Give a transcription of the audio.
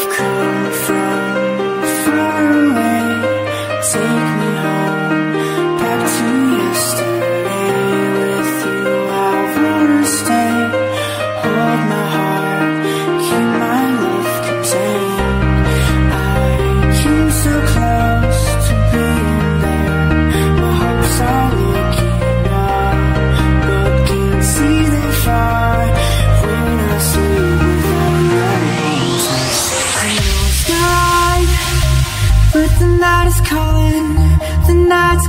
have come from the night is calling, the night